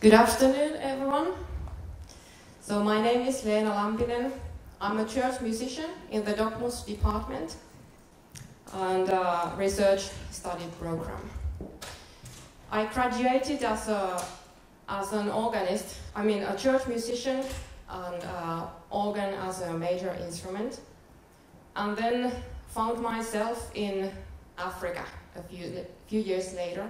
Good afternoon, everyone. So my name is Leena Lampinen. I'm a church musician in the DocMus department and uh, research study program. I graduated as a as an organist. I mean, a church musician and organ as a major instrument, and then found myself in Africa a few few years later.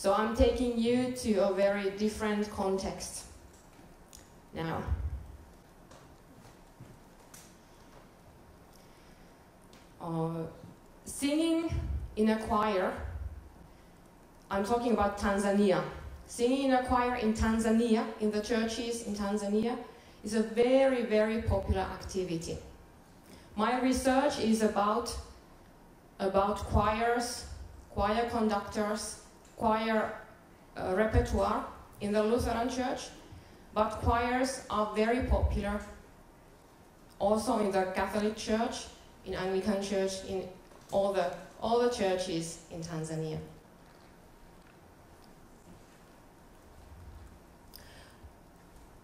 So I'm taking you to a very different context now. Uh, singing in a choir, I'm talking about Tanzania. Singing in a choir in Tanzania, in the churches in Tanzania, is a very, very popular activity. My research is about, about choirs, choir conductors, choir uh, repertoire in the Lutheran Church, but choirs are very popular also in the Catholic Church, in Anglican Church, in all the, all the churches in Tanzania.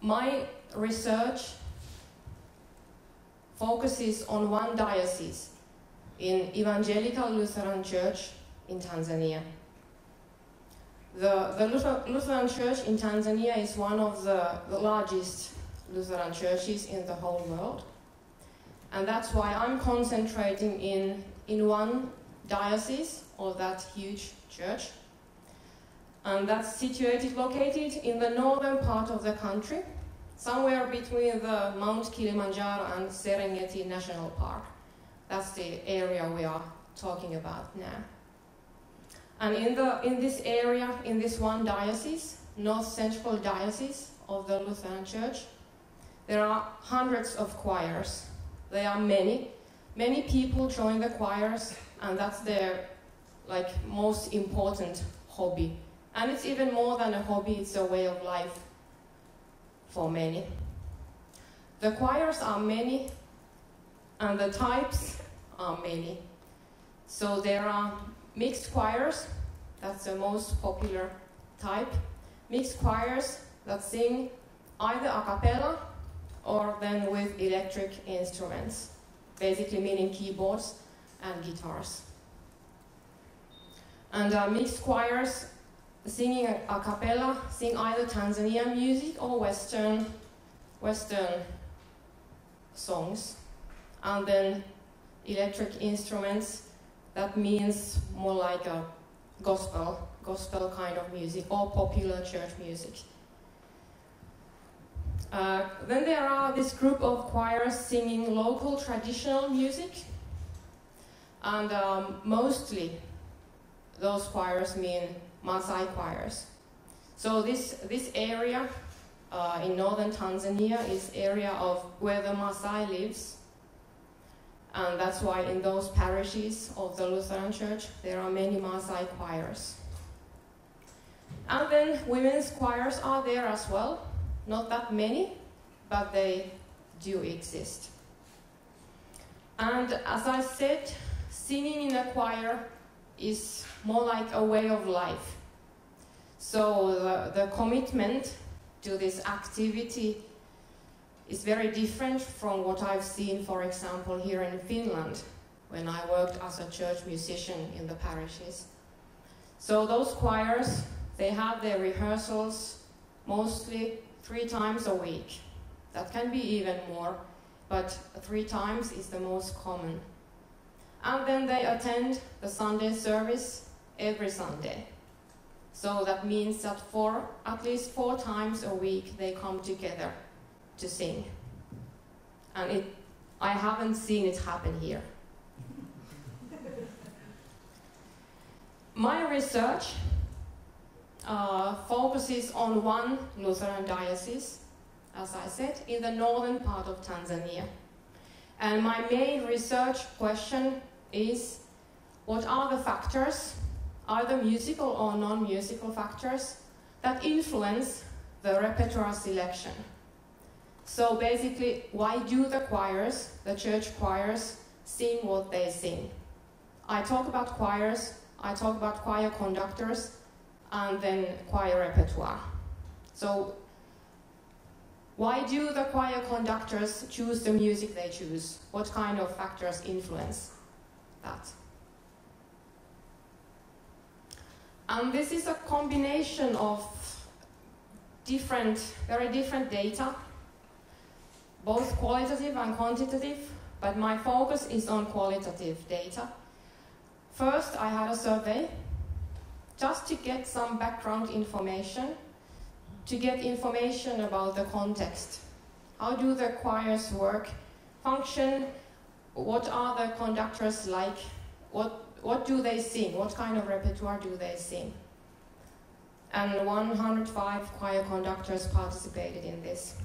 My research focuses on one diocese in Evangelical Lutheran Church in Tanzania. The, the Lutheran Church in Tanzania is one of the, the largest Lutheran churches in the whole world. And that's why I'm concentrating in, in one diocese of that huge church. And that's situated, located in the northern part of the country, somewhere between the Mount Kilimanjaro and Serengeti National Park. That's the area we are talking about now. And in, the, in this area, in this one diocese, North Central Diocese of the Lutheran Church, there are hundreds of choirs. There are many. Many people join the choirs, and that's their like most important hobby. And it's even more than a hobby, it's a way of life for many. The choirs are many, and the types are many. So there are mixed choirs, that's the most popular type. Mixed choirs that sing either a cappella or then with electric instruments, basically meaning keyboards and guitars. And uh, mixed choirs singing a, cappella sing either Tanzanian music or Western, Western songs. And then electric instruments, that means more like a gospel, gospel kind of music or popular church music. Uh, then there are this group of choirs singing local traditional music, and um, mostly those choirs mean Maasai choirs. So this this area uh, in northern Tanzania is area of where the Maasai lives, and that's why in those parishes of the Lutheran Church there are many Maasai choirs. And then women's choirs are there as well. Not that many, but they do exist. And as I said, singing in a choir is more like a way of life. So the, the commitment to this activity is very different from what I've seen, for example, here in Finland, when I worked as a church musician in the parishes. So those choirs, they have their rehearsals mostly three times a week. That can be even more, but three times is the most common. And then they attend the Sunday service every Sunday. So that means that for at least four times a week they come together to sing. And it, I haven't seen it happen here. My research uh, focuses on one Lutheran diocese, as I said, in the northern part of Tanzania. And my main research question is what are the factors, either musical or non musical factors, that influence the repertoire selection? So basically, why do the choirs, the church choirs, sing what they sing? I talk about choirs, I talk about choir conductors, and then choir repertoire. So why do the choir conductors choose the music they choose? What kind of factors influence that? And this is a combination of different, very different data, both qualitative and quantitative, but my focus is on qualitative data. First, I had a survey just to get some background information, to get information about the context. How do the choirs work, function, what are the conductors like, what what do they sing? What kind of repertoire do they sing? And 105 choir conductors participated in this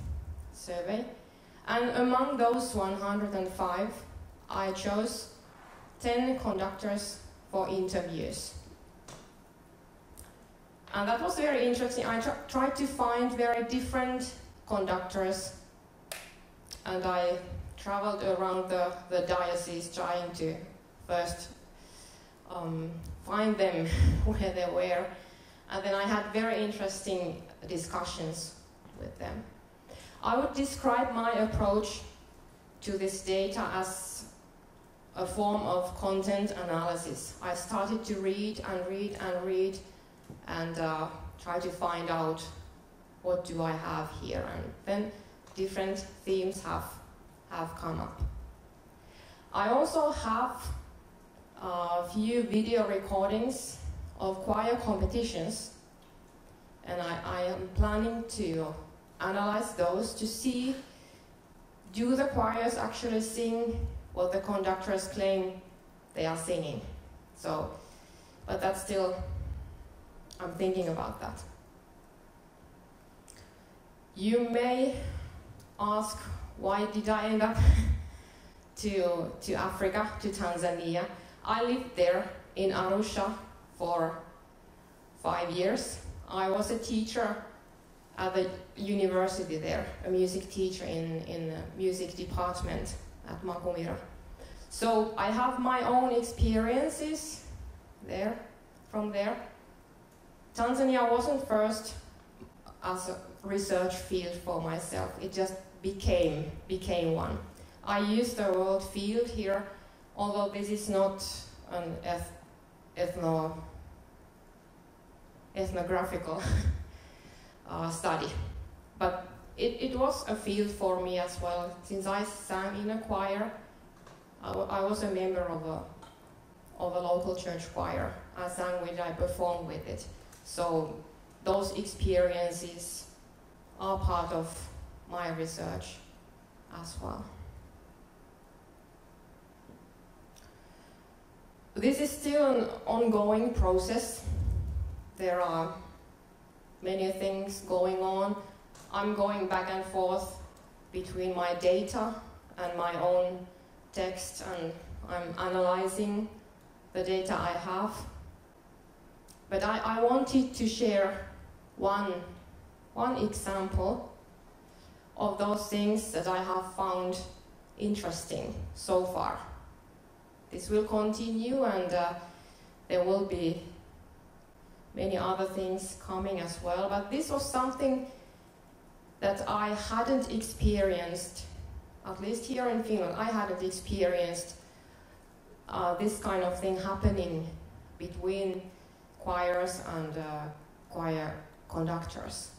survey. And among those 105, I chose 10 conductors for interviews. And that was very interesting. I tr tried to find very different conductors, and I traveled around the, the diocese trying to first um, find them where they were. And then I had very interesting discussions with them. I would describe my approach to this data as a form of content analysis. I started to read and read and read and uh, try to find out what do I have here. And then different themes have, have come up. I also have a few video recordings of choir competitions and I, I am planning to analyze those to see do the choirs actually sing what the conductors claim they are singing. So, but that's still, I'm thinking about that. You may ask, why did I end up to, to Africa, to Tanzania? I lived there in Arusha for five years. I was a teacher at the university there, a music teacher in, in the music department at Makumira. So I have my own experiences there, from there. Tanzania wasn't first as a research field for myself, it just became, became one. I use the word field here although this is not an eth ethno ethnographical uh, study. But it, it was a field for me as well. Since I sang in a choir, I, I was a member of a, of a local church choir. I sang with it, I performed with it. So those experiences are part of my research as well. This is still an ongoing process. There are many things going on. I'm going back and forth between my data and my own text, and I'm analyzing the data I have. But I, I wanted to share one, one example of those things that I have found interesting so far this will continue and uh, there will be many other things coming as well. But this was something that I hadn't experienced, at least here in Finland, I hadn't experienced uh, this kind of thing happening between choirs and uh, choir conductors.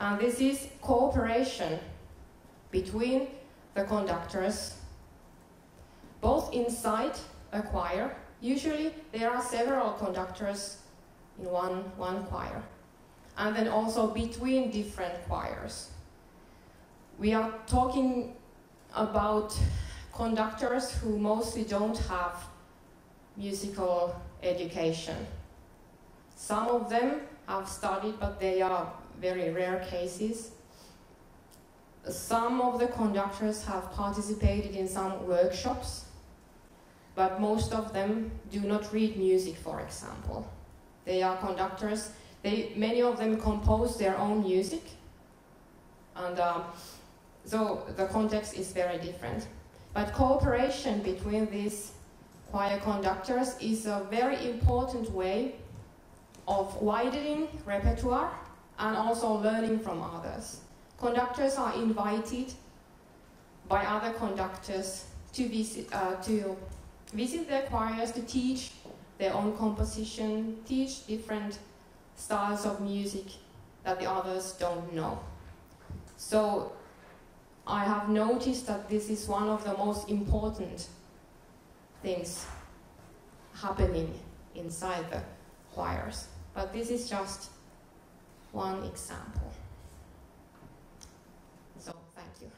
And this is cooperation between the conductors both inside a choir. Usually there are several conductors in one, one choir. And then also between different choirs. We are talking about conductors who mostly don't have musical education. Some of them have studied, but they are very rare cases. Some of the conductors have participated in some workshops but most of them do not read music, for example. They are conductors. They, many of them compose their own music, and uh, so the context is very different. But cooperation between these choir conductors is a very important way of widening repertoire and also learning from others. Conductors are invited by other conductors to visit, uh, to visit their choirs, to teach their own composition, teach different styles of music that the others don't know. So I have noticed that this is one of the most important things happening inside the choirs. But this is just one example. So thank you.